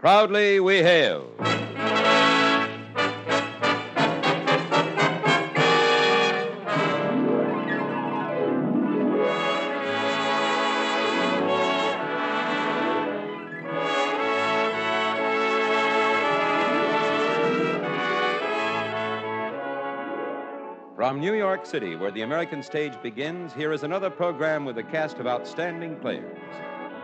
Proudly we hail. From New York City, where the American stage begins, here is another program with a cast of outstanding players.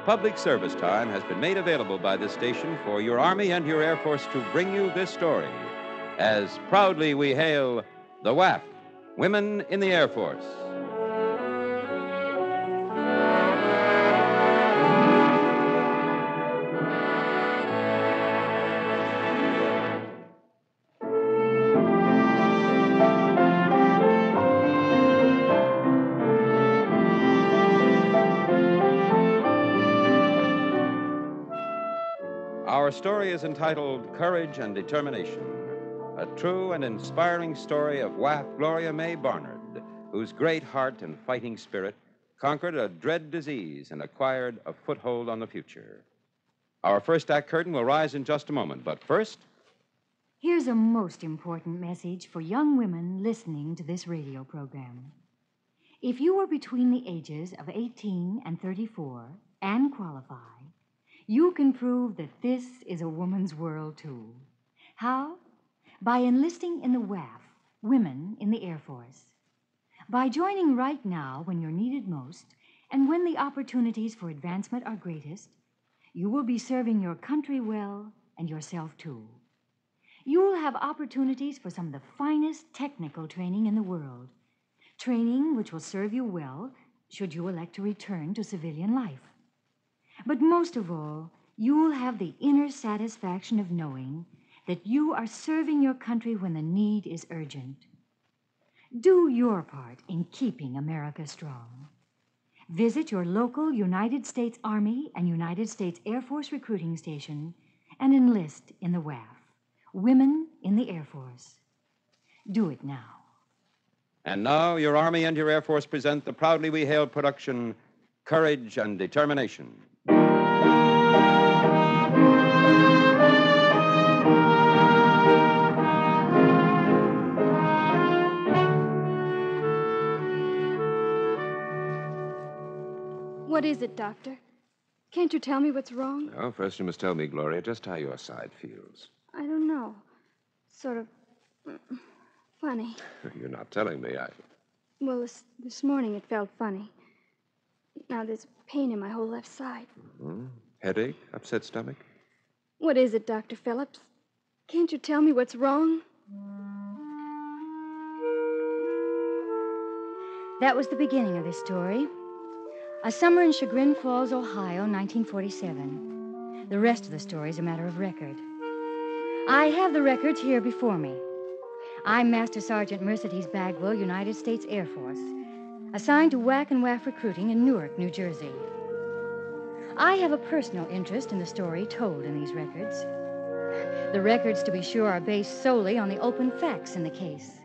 Public service time has been made available by this station for your Army and your Air Force to bring you this story. As proudly we hail the WAF, Women in the Air Force. Our story is entitled Courage and Determination, a true and inspiring story of WAF Gloria May Barnard, whose great heart and fighting spirit conquered a dread disease and acquired a foothold on the future. Our first act curtain will rise in just a moment, but first, Here's a most important message for young women listening to this radio program. If you are between the ages of 18 and 34 and qualify, you can prove that this is a woman's world, too. How? By enlisting in the WAF, Women in the Air Force. By joining right now when you're needed most and when the opportunities for advancement are greatest, you will be serving your country well and yourself, too. You will have opportunities for some of the finest technical training in the world. Training which will serve you well should you elect to return to civilian life. But most of all, you'll have the inner satisfaction of knowing that you are serving your country when the need is urgent. Do your part in keeping America strong. Visit your local United States Army and United States Air Force recruiting station and enlist in the WAF, Women in the Air Force. Do it now. and now your Army and your Air Force present the proudly we hail production Courage and Determination. What is it, Doctor? Can't you tell me what's wrong? Well, first you must tell me, Gloria, just how your side feels. I don't know. Sort of mm, funny. You're not telling me. I. Well, this, this morning it felt funny. Now there's pain in my whole left side. Hmm? Headache? Upset stomach? What is it, Dr. Phillips? Can't you tell me what's wrong? That was the beginning of this story. A summer in Chagrin Falls, Ohio, 1947. The rest of the story is a matter of record. I have the records here before me. I'm Master Sergeant Mercedes Bagwell, United States Air Force, assigned to WAC and WAF recruiting in Newark, New Jersey. I have a personal interest in the story told in these records. The records, to be sure, are based solely on the open facts in the case.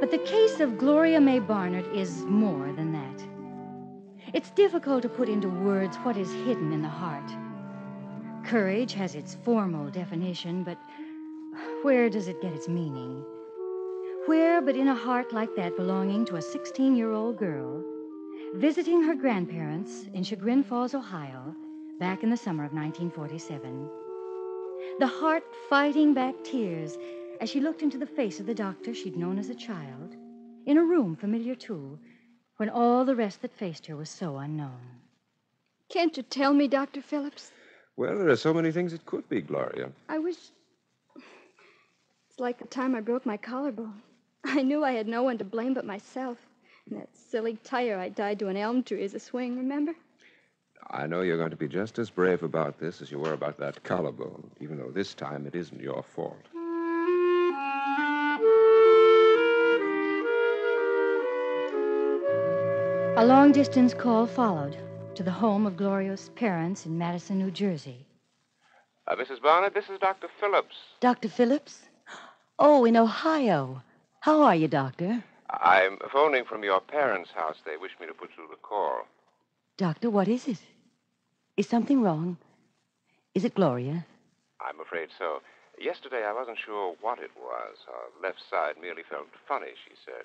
But the case of Gloria May Barnard is more than that. It's difficult to put into words what is hidden in the heart. Courage has its formal definition, but where does it get its meaning? Where but in a heart like that belonging to a 16 year old girl visiting her grandparents in Chagrin Falls, Ohio, back in the summer of 1947? The heart fighting back tears as she looked into the face of the doctor she'd known as a child, in a room familiar too, when all the rest that faced her was so unknown. Can't you tell me, Dr. Phillips? Well, there are so many things it could be, Gloria. I wish. It's like the time I broke my collarbone. I knew I had no one to blame but myself. And that silly tire I tied to an elm tree as a swing, remember? I know you're going to be just as brave about this as you were about that collarbone, even though this time it isn't your fault. A long distance call followed to the home of Gloria's parents in Madison, New Jersey. Uh, Mrs. Barnard, this is Dr. Phillips. Dr. Phillips? Oh, in Ohio. How are you, Doctor? I'm phoning from your parents' house. They wish me to put through the call. Doctor, what is it? Is something wrong? Is it Gloria? I'm afraid so. Yesterday, I wasn't sure what it was. Her left side merely felt funny, she said.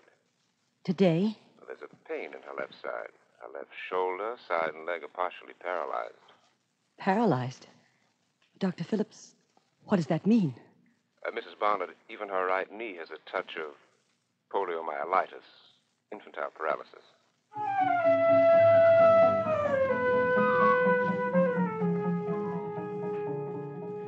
Today? Well, there's a pain in her left side. Her left shoulder, side, and leg are partially paralyzed. Paralyzed? Dr. Phillips, what does that mean? Uh, Mrs. Barnard, even her right knee has a touch of poliomyelitis, infantile paralysis.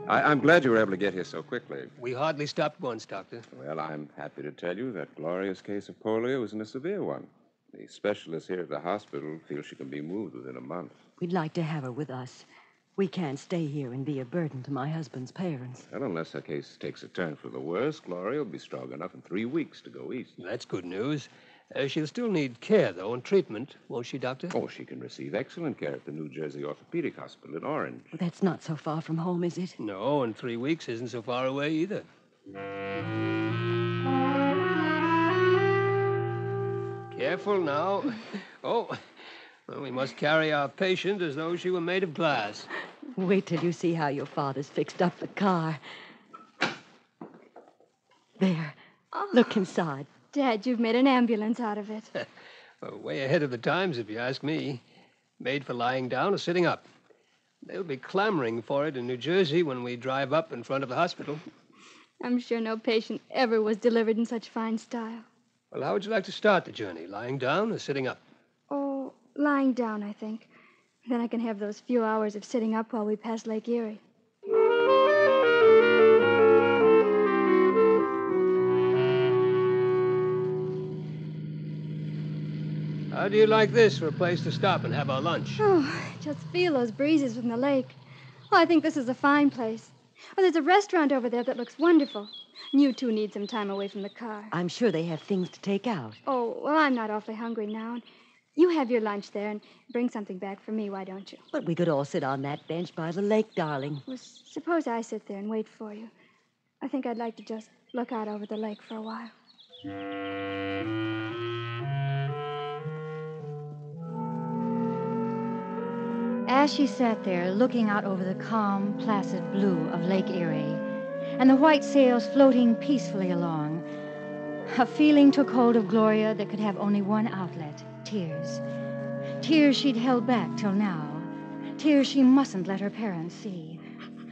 I, I'm glad you were able to get here so quickly. We hardly stopped once, Doctor. Well, I'm happy to tell you that Gloria's case of polio isn't a severe one. The specialists here at the hospital feel she can be moved within a month. We'd like to have her with us. We can't stay here and be a burden to my husband's parents. Well, unless her case takes a turn for the worse, Gloria will be strong enough in three weeks to go east. That's good news. Uh, she'll still need care, though, and treatment, won't she, Doctor? Oh, she can receive excellent care at the New Jersey Orthopedic Hospital in Orange. Well, that's not so far from home, is it? No, and three weeks isn't so far away either. Careful now. Oh, well, we must carry our patient as though she were made of glass. Wait till you see how your father's fixed up the car. There. Ah. Look inside. Dad, you've made an ambulance out of it. Well, way ahead of the times, if you ask me. Made for lying down or sitting up. They'll be clamoring for it in New Jersey when we drive up in front of the hospital. I'm sure no patient ever was delivered in such fine style. Well, how would you like to start the journey? Lying down or sitting up? Oh, lying down, I think. Then I can have those few hours of sitting up while we pass Lake Erie. How do you like this for a place to stop and have our lunch? Oh, just feel those breezes from the lake. Oh, I think this is a fine place. Oh, there's a restaurant over there that looks wonderful. And you two need some time away from the car. I'm sure they have things to take out. Oh, well, I'm not awfully hungry now. And you have your lunch there and bring something back for me, why don't you? But we could all sit on that bench by the lake, darling. Well, suppose I sit there and wait for you. I think I'd like to just look out over the lake for a while. As she sat there looking out over the calm, placid blue of Lake Erie and the white sails floating peacefully along, a feeling took hold of Gloria that could have only one outlet tears. Tears she'd held back till now. Tears she mustn't let her parents see.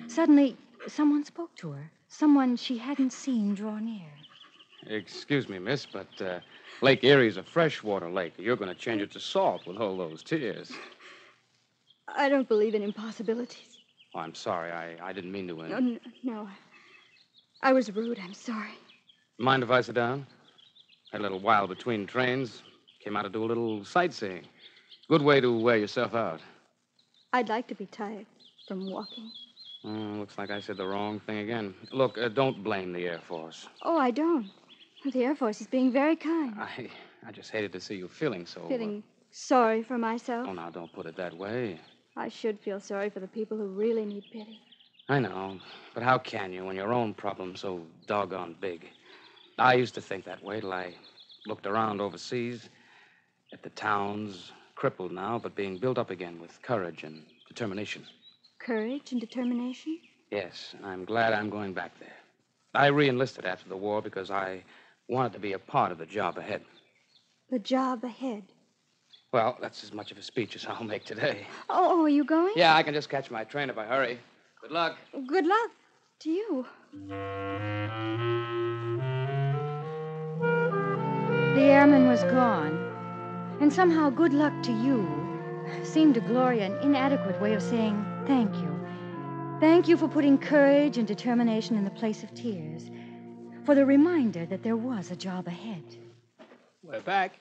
Suddenly, someone spoke to her. Someone she hadn't seen draw near. Excuse me, miss, but uh, Lake Erie's a freshwater lake. You're going to change it to salt with all those tears. I don't believe in impossibilities. Oh, I'm sorry. I, I didn't mean to. No, n- no. I was rude. I'm sorry. Mind if I sit down? Had a little while between trains. Came out to do a little sightseeing. Good way to wear yourself out. I'd like to be tired from walking. Oh, looks like I said the wrong thing again. Look, uh, don't blame the Air Force. Oh, I don't. The Air Force is being very kind. I, I just hated to see you feeling so. uh, Feeling sorry for myself. Oh, now don't put it that way. I should feel sorry for the people who really need pity. I know, but how can you when your own problem's so doggone big? I used to think that way till I looked around overseas at the towns, crippled now, but being built up again with courage and determination. Courage and determination? Yes, and I'm glad I'm going back there. I re enlisted after the war because I wanted to be a part of the job ahead. The job ahead. Well, that's as much of a speech as I'll make today. Oh, oh are you going? Yeah, I can just catch my train if I hurry. Good luck. Good luck to you. The airman was gone, and somehow good luck to you seemed to Gloria an inadequate way of saying thank you. Thank you for putting courage and determination in the place of tears, for the reminder that there was a job ahead. We're back.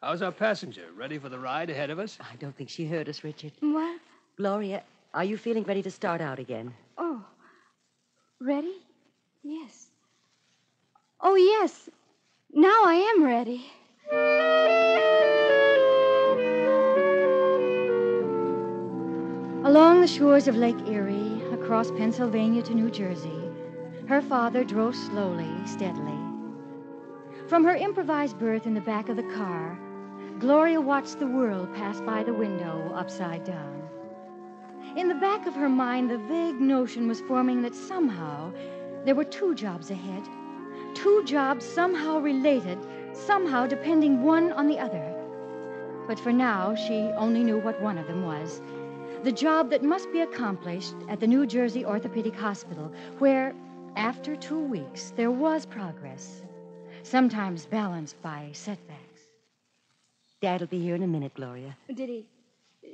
How's our passenger? Ready for the ride ahead of us? I don't think she heard us, Richard. What? Gloria, are you feeling ready to start out again? Oh. Ready? Yes. Oh, yes. Now I am ready. Along the shores of Lake Erie, across Pennsylvania to New Jersey, her father drove slowly, steadily. From her improvised berth in the back of the car, Gloria watched the world pass by the window upside down. In the back of her mind, the vague notion was forming that somehow there were two jobs ahead. Two jobs somehow related, somehow depending one on the other. But for now, she only knew what one of them was the job that must be accomplished at the New Jersey Orthopedic Hospital, where, after two weeks, there was progress, sometimes balanced by setbacks. Dad'll be here in a minute, Gloria. Did he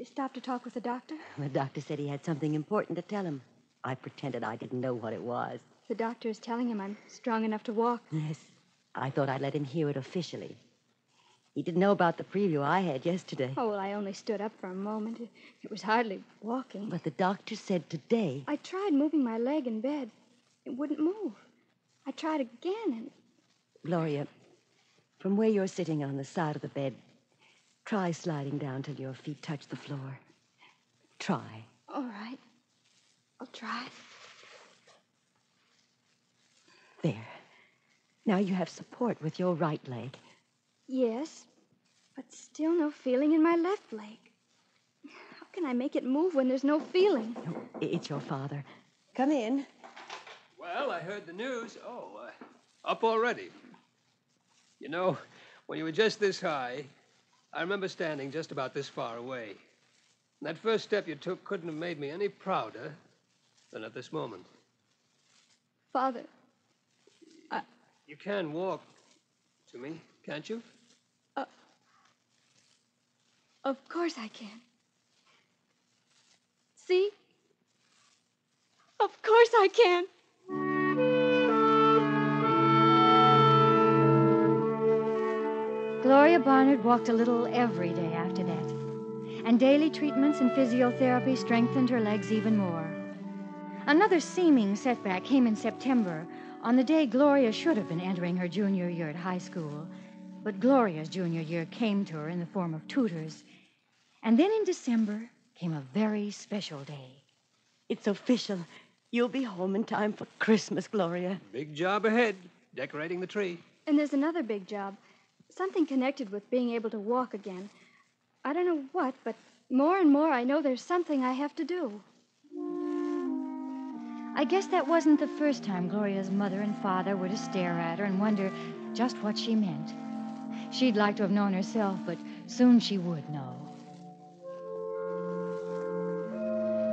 stop to talk with the doctor? The doctor said he had something important to tell him. I pretended I didn't know what it was. The doctor is telling him I'm strong enough to walk. Yes. I thought I'd let him hear it officially. He didn't know about the preview I had yesterday. Oh, well, I only stood up for a moment. It, it was hardly walking. But the doctor said today. I tried moving my leg in bed. It wouldn't move. I tried again, and Gloria, from where you're sitting on the side of the bed, try sliding down till your feet touch the floor. Try. all right. I'll try. There. Now you have support with your right leg. Yes, but still no feeling in my left leg. How can I make it move when there's no feeling? I- It's your father. Come in. Well, I heard the news. Oh, uh, up already. You know, when you were just this high, I remember standing just about this far away. And that first step you took couldn't have made me any prouder than at this moment. Father, I... You can walk to me, can't you? Uh, of course I can. See? Of course I can. Gloria Barnard walked a little every day after that, and daily treatments and physiotherapy strengthened her legs even more. Another seeming setback came in September, on the day Gloria should have been entering her junior year at high school. But Gloria's junior year came to her in the form of tutors. And then in December came a very special day. It's official. You'll be home in time for Christmas, Gloria. Big job ahead, decorating the tree. And there's another big job. Something connected with being able to walk again. I don't know what, but more and more I know there's something I have to do. I guess that wasn't the first time Gloria's mother and father were to stare at her and wonder just what she meant. She'd like to have known herself, but soon she would know.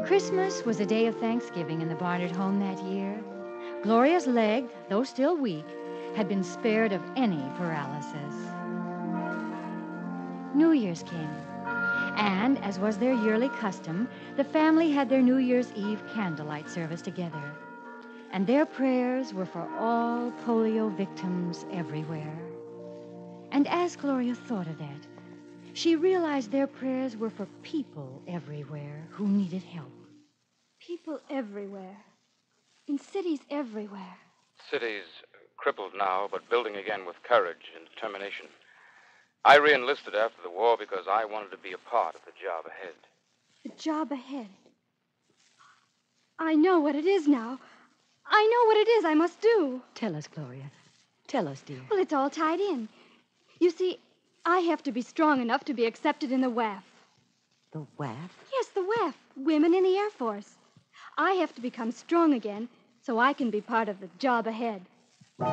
Christmas was a day of Thanksgiving in the Barnard home that year. Gloria's leg, though still weak, had been spared of any paralysis. New Year's came, and as was their yearly custom, the family had their New Year's Eve candlelight service together. And their prayers were for all polio victims everywhere. And as Gloria thought of that, she realized their prayers were for people everywhere who needed help. People everywhere. In cities everywhere. Cities crippled now, but building again with courage and determination. I re enlisted after the war because I wanted to be a part of the job ahead. The job ahead. I know what it is now. I know what it is I must do. Tell us, Gloria. Tell us, dear. Well, it's all tied in. You see, I have to be strong enough to be accepted in the WAF. The WAF? Yes, the WAF, Women in the Air Force. I have to become strong again so I can be part of the job ahead. The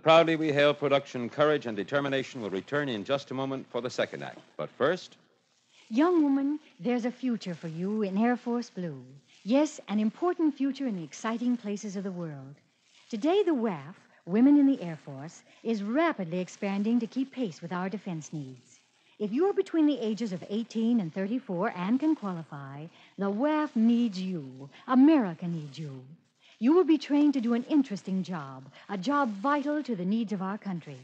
Proudly We Hail production Courage and Determination will return in just a moment for the second act. But first, Young woman, there's a future for you in Air Force Blue. Yes, an important future in the exciting places of the world. Today, the WAF, Women in the Air Force, is rapidly expanding to keep pace with our defense needs. If you're between the ages of 18 and 34 and can qualify, the WAF needs you. America needs you. You will be trained to do an interesting job, a job vital to the needs of our country.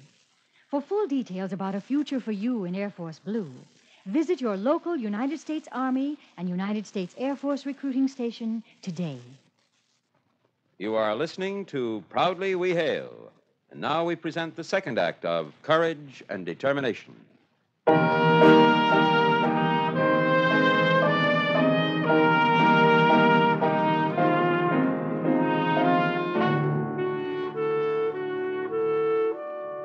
For full details about a future for you in Air Force Blue, visit your local United States Army and United States Air Force recruiting station today. You are listening to Proudly We Hail. And now we present the second act of Courage and Determination.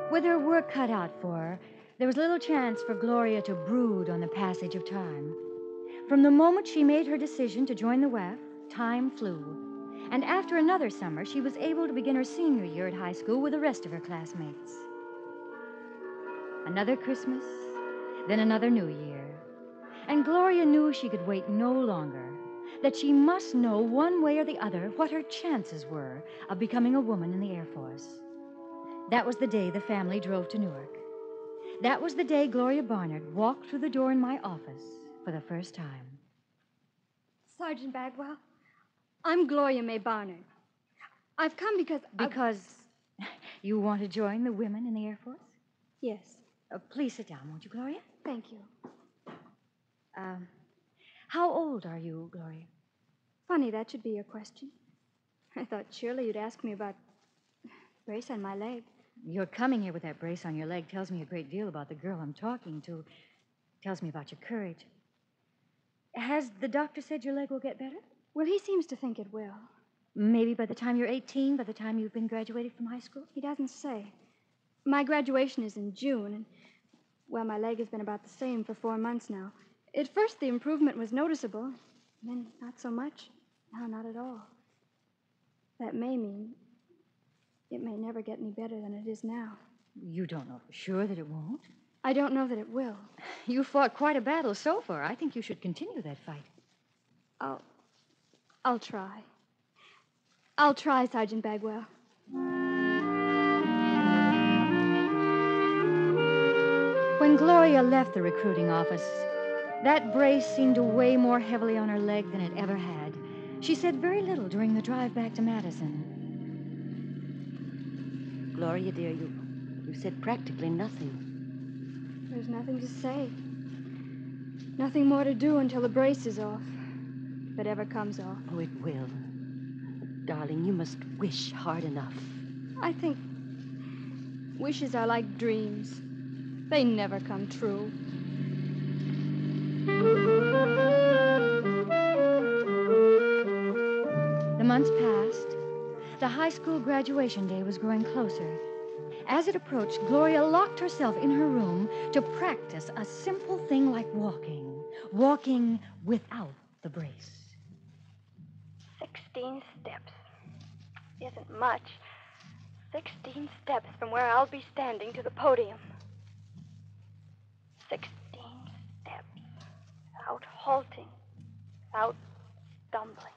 With her work cut out for her, there was little chance for Gloria to brood on the passage of time. From the moment she made her decision to join the WAF, time flew and after another summer, she was able to begin her senior year at high school with the rest of her classmates. Another Christmas, then another New Year. And Gloria knew she could wait no longer, that she must know one way or the other what her chances were of becoming a woman in the Air Force. That was the day the family drove to Newark. That was the day Gloria Barnard walked through the door in my office for the first time. Sergeant Bagwell, I'm Gloria May Barnard. I've come because. I- Because you want to join the women in the Air Force? Yes, Uh, please sit down, won't you, Gloria? thank you. Um, how old are you, Gloria? Funny that should be your question. I thought surely you'd ask me about brace on my leg. Your coming here with that brace on your leg tells me a great deal about the girl I'm talking to. Tells me about your courage. Has the doctor said your leg will get better? Well, he seems to think it will. Maybe by the time you're 18, by the time you've been graduated from high school? He doesn't say. My graduation is in June, and, well, my leg has been about the same for four months now. At first, the improvement was noticeable, then not so much. Now, not at all. That may mean it may never get any better than it is now. You don't know for sure that it won't. I don't know that it will. You fought quite a battle so far. I think you should continue that fight. I'll. I'll try. I'll try, Sergeant Bagwell. When Gloria left the recruiting office, that brace seemed to weigh more heavily on her leg than it ever had. She said very little during the drive back to Madison. Gloria, dear, you, you said practically nothing. There's nothing to say. Nothing more to do until the brace is off. If it ever comes off. Oh, it will. Darling, you must wish hard enough. I think wishes are like dreams. They never come true. The months passed. The high school graduation day was growing closer. As it approached, Gloria locked herself in her room to practice a simple thing like walking, walking without the brace. Sixteen steps. Isn't much. Sixteen steps from where I'll be standing to the podium. Sixteen steps. Without halting. Without stumbling.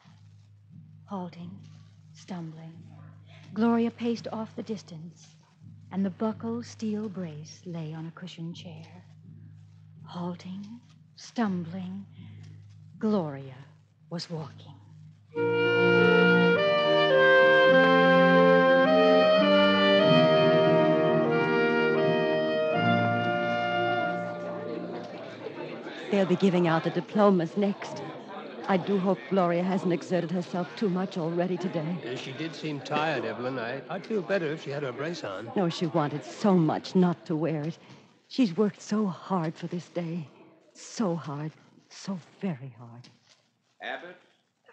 Halting, stumbling, Gloria paced off the distance, and the buckle steel brace lay on a cushioned chair. Halting, stumbling, Gloria was walking. They'll be giving out the diplomas next. I do hope Gloria hasn't exerted herself too much already today. She did seem tired, Evelyn. I, I'd feel better if she had her brace on. No, she wanted so much not to wear it. She's worked so hard for this day. So hard. So very hard. Abbott?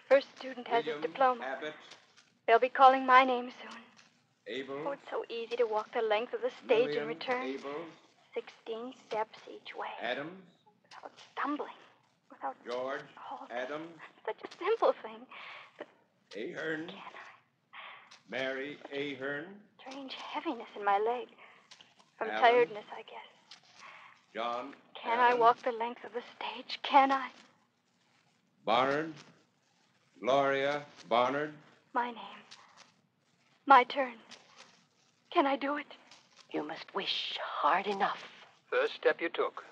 First student has his diploma. Abbott? They'll be calling my name soon. Abel? Oh, it's so easy to walk the length of the stage William, and return. Abel? Sixteen steps each way. Adams? Without stumbling. Without George? Oh, halting. Adams? Such a simple thing. Ahern? Can I? Mary Ahern? Strange heaviness in my leg. From Alan? tiredness, I guess. John? Can I walk the length of the stage? Can I? Barnard? Gloria Barnard? My name. My turn. Can I do it? You must wish hard enough. First step you took.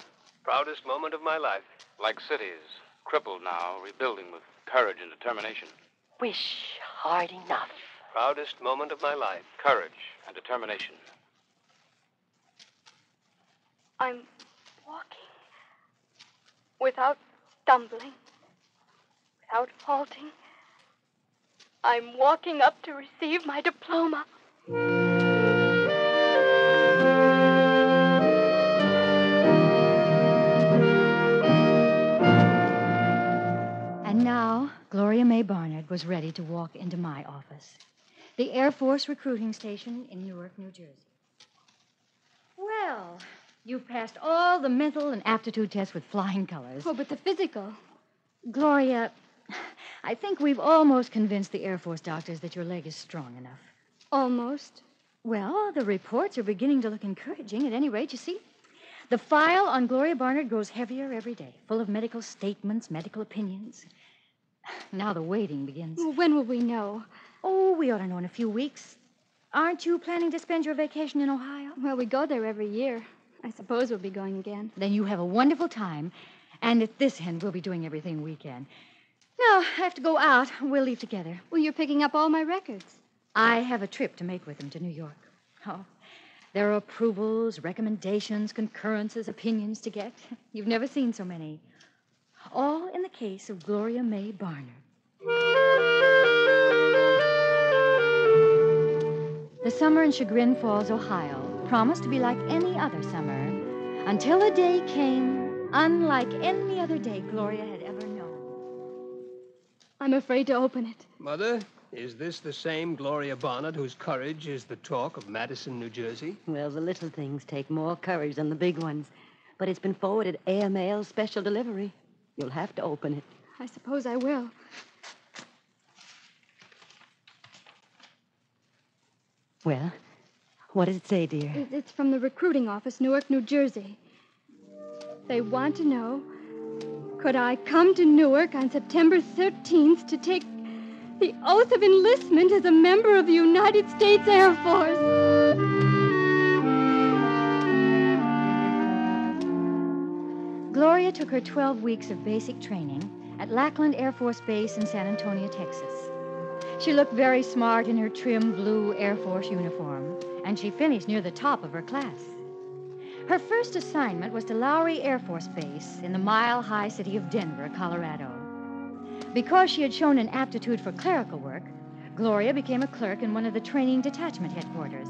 Proudest moment of my life. Like cities, crippled now, rebuilding with courage and determination. Wish hard enough. Proudest moment of my life. Courage and determination. I'm walking. Without stumbling. Without halting. I'm walking up to receive my diploma. And now, Gloria May Barnard was ready to walk into my office, the Air Force recruiting station in Newark, New Jersey. Well, you've passed all the mental and aptitude tests with flying colors. Oh, but the physical. Gloria, I think we've almost convinced the Air Force doctors that your leg is strong enough. Almost. Well, the reports are beginning to look encouraging. At any rate, you see, the file on Gloria Barnard grows heavier every day, full of medical statements, medical opinions. Now the waiting begins. Well, when will we know? Oh, we ought to know in a few weeks. Aren't you planning to spend your vacation in Ohio? Well, we go there every year. I suppose we'll be going again. Then you have a wonderful time. And at this end, we'll be doing everything we can. Now, I have to go out. We'll leave together. Well, you're picking up all my records. I have a trip to make with him to New York. Oh, there are approvals, recommendations, concurrences, opinions to get. You've never seen so many. All in the case of Gloria May Barnard. The summer in Chagrin Falls, Ohio, promised to be like any other summer until a day came unlike any other day Gloria had ever known. I'm afraid to open it. Mother, is this the same Gloria Barnard whose courage is the talk of Madison, New Jersey? Well, the little things take more courage than the big ones. But it's been forwarded AML special delivery. You'll have to open it. I suppose I will. Well, what does it say, dear? It's from the recruiting office, Newark, New Jersey. They want to know could I come to Newark on September 13th to take the oath of enlistment as a member of the United States Air Force? Gloria took her 12 weeks of basic training at Lackland Air Force Base in San Antonio, Texas. She looked very smart in her trim blue Air Force uniform, and she finished near the top of her class. Her first assignment was to Lowry Air Force Base in the mile high city of Denver, Colorado. Because she had shown an aptitude for clerical work, Gloria became a clerk in one of the training detachment headquarters.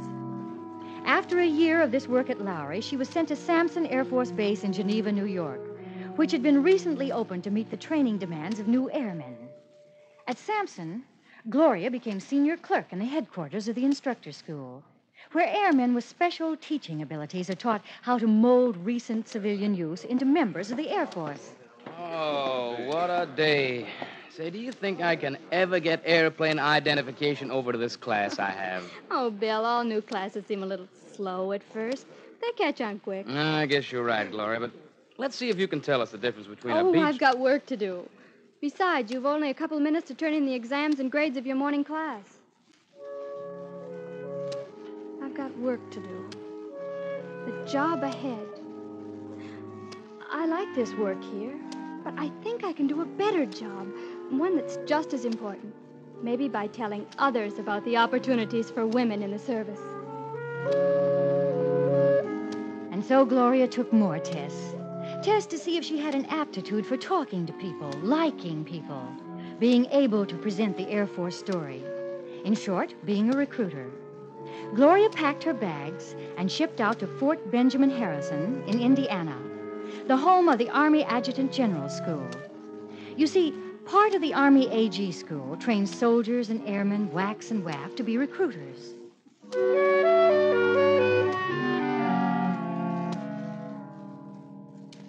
After a year of this work at Lowry, she was sent to Sampson Air Force Base in Geneva, New York, which had been recently opened to meet the training demands of new airmen. At Sampson, Gloria became senior clerk in the headquarters of the instructor school, where airmen with special teaching abilities are taught how to mold recent civilian use into members of the Air Force. Oh, what a day. Say, do you think I can ever get airplane identification over to this class I have? Oh, Bill, all new classes seem a little slow at first. They catch on quick. I guess you're right, Gloria, but let's see if you can tell us the difference between a oh, beach... Oh, I've got work to do. Besides, you've only a couple of minutes to turn in the exams and grades of your morning class. I've got work to do. The job ahead. I like this work here, but I think I can do a better job, one that's just as important. Maybe by telling others about the opportunities for women in the service. And so Gloria took more tests. Tests to see if she had an aptitude for talking to people, liking people, being able to present the Air Force story. In short, being a recruiter. Gloria packed her bags and shipped out to Fort Benjamin Harrison in Indiana, the home of the Army Adjutant General School. You see, part of the Army AG School trains soldiers and airmen, WACs and WAFs, to be recruiters.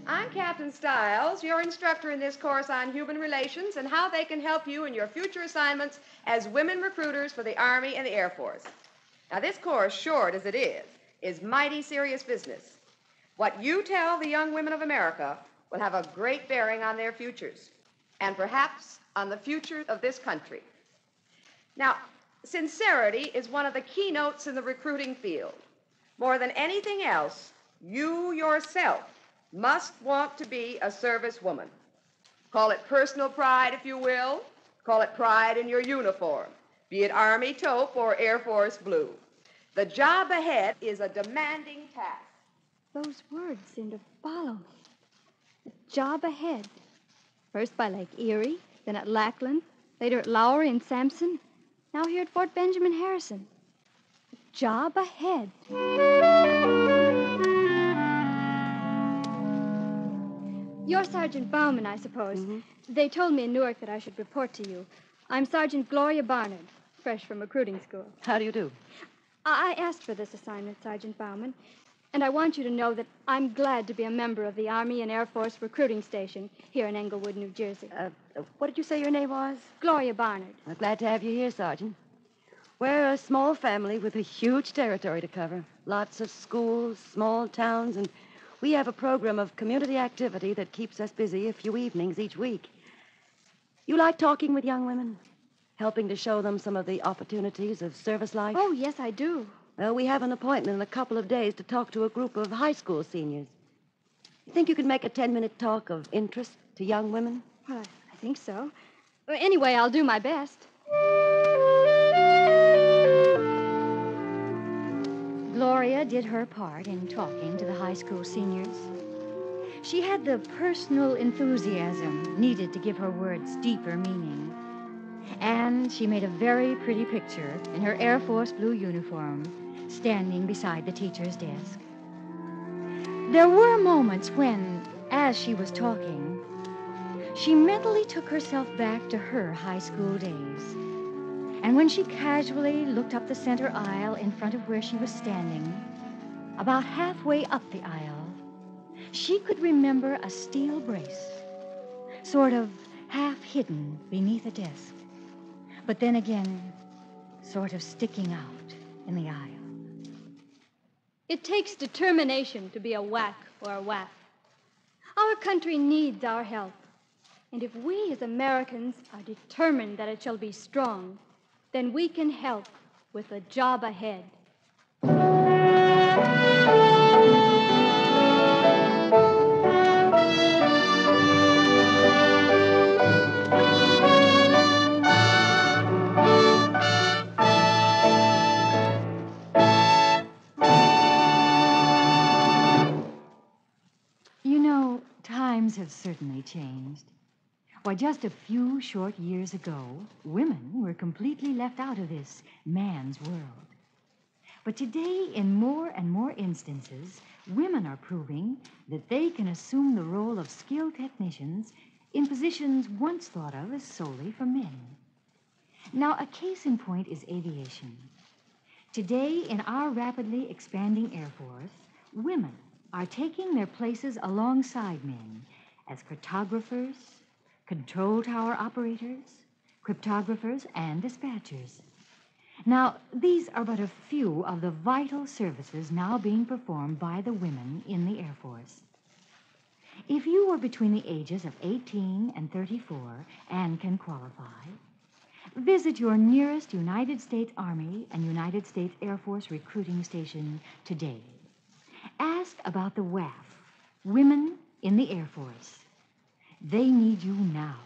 I'm Captain Stiles, your instructor in this course on human relations and how they can help you in your future assignments as women recruiters for the Army and the Air Force. Now, this course, short as it is, is mighty serious business. What you tell the young women of America will have a great bearing on their futures and perhaps on the future of this country. Now, sincerity is one of the keynotes in the recruiting field. More than anything else, you yourself must want to be a service woman. Call it personal pride, if you will. Call it pride in your uniform, be it Army taupe or Air Force blue. The job ahead is a demanding task. Those words seem to follow me. The job ahead. First by Lake Erie, then at Lackland, later at Lowry and Sampson, now here at Fort Benjamin Harrison. The job ahead. You're Sergeant Bauman, I suppose. Mm-hmm. They told me in Newark that I should report to you. I'm Sergeant Gloria Barnard, fresh from recruiting school. How do you do? I asked for this assignment, Sergeant Bauman. And I want you to know that I'm glad to be a member of the Army and Air Force recruiting station here in Englewood, New Jersey. Uh, uh, what did you say your name was? Gloria Barnard. I'm glad to have you here, Sergeant. We're a small family with a huge territory to cover. Lots of schools, small towns, and we have a program of community activity that keeps us busy a few evenings each week. You like talking with young women? Helping to show them some of the opportunities of service life? Oh, yes, I do. Well, we have an appointment in a couple of days to talk to a group of high school seniors. You think you could make a 10 minute talk of interest to young women? Well, I, I think so. Well, Anyway, I'll do my best. Gloria did her part in talking to the high school seniors. She had the personal enthusiasm needed to give her words deeper meaning. And she made a very pretty picture in her Air Force blue uniform, standing beside the teacher's desk. There were moments when, as she was talking, she mentally took herself back to her high school days. And when she casually looked up the center aisle in front of where she was standing, about halfway up the aisle, she could remember a steel brace, sort of half hidden beneath a desk, but then again, sort of sticking out in the aisle. It takes determination to be a WAC or a whack. Our country needs our help. And if we as Americans are determined that it shall be strong, then we can help with the job ahead. Certainly changed. Why, just a few short years ago, women were completely left out of this man's world. But today, in more and more instances, women are proving that they can assume the role of skilled technicians in positions once thought of as solely for men. Now, a case in point is aviation. Today, in our rapidly expanding Air Force, women are taking their places alongside men as cartographers, control tower operators, cryptographers, and dispatchers. Now, these are but a few of the vital services now being performed by the women in the Air Force. If you are between the ages of 18 and 34 and can qualify, visit your nearest United States Army and United States Air Force recruiting station today. Ask about the WAF, Women in the Air Force. They need you now.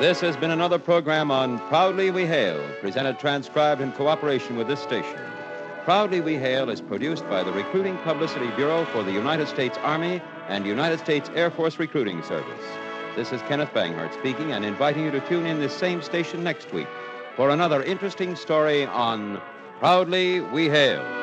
This has been another program on Proudly We Hail, presented transcribed in cooperation with this station. Proudly We Hail is produced by the Recruiting Publicity Bureau for the United States Army and United States Air Force Recruiting Service. This is Kenneth Banghart speaking and inviting you to tune in this same station next week for another interesting story on Proudly We Hail.